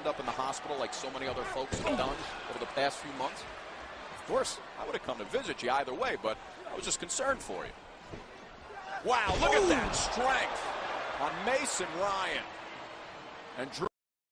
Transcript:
end up in the hospital like so many other folks have done over the past few months? Of course, I would have come to visit you either way, but I was just concerned for you. Wow, look at that strength on Mason Ryan. And Drew